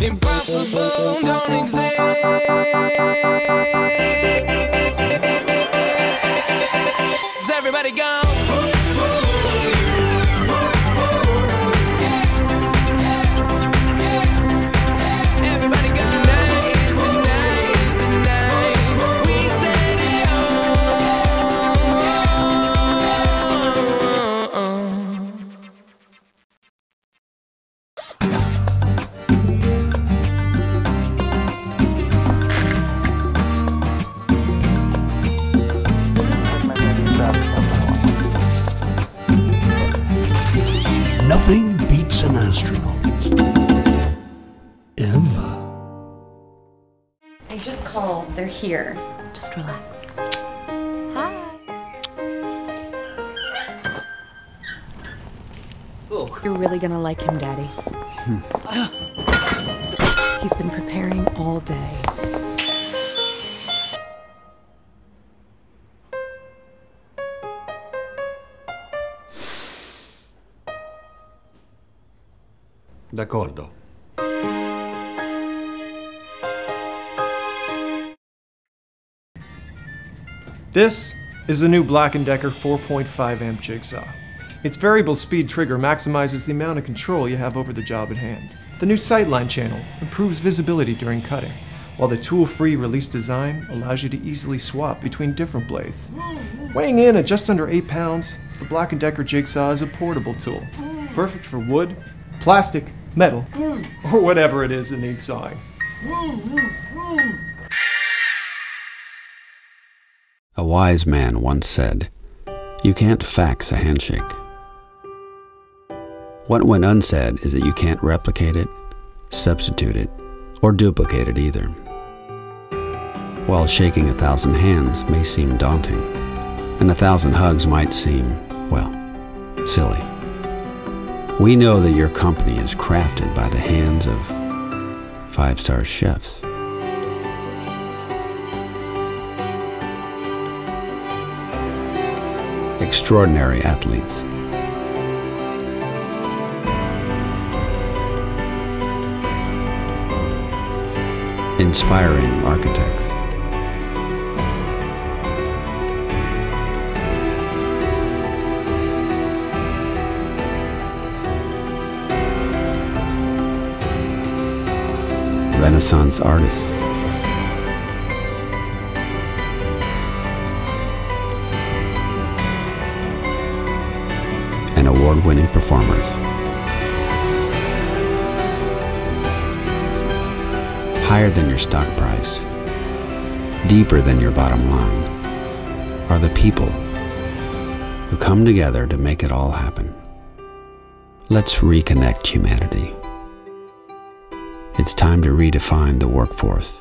Impossible don't exist. Nothing beats an astronaut. Ever. They just called. They're here. Just relax. Hi. Oh. You're really gonna like him, Daddy. Hmm. He's been preparing all day. D'accordo. This is the new Black & Decker 4.5 amp jigsaw. Its variable speed trigger maximizes the amount of control you have over the job at hand. The new Sightline channel improves visibility during cutting, while the tool-free release design allows you to easily swap between different blades. Weighing in at just under 8 pounds, the Black & Decker jigsaw is a portable tool, perfect for wood, plastic, metal, hmm. or whatever it is that needs sawing. A wise man once said, You can't fax a handshake. What went unsaid is that you can't replicate it, substitute it, or duplicate it either. While shaking a thousand hands may seem daunting, and a thousand hugs might seem, well, silly. We know that your company is crafted by the hands of five star chefs. extraordinary athletes. Inspiring architects. Renaissance artists. and award winning performers. Higher than your stock price, deeper than your bottom line, are the people who come together to make it all happen. Let's reconnect humanity. It's time to redefine the workforce.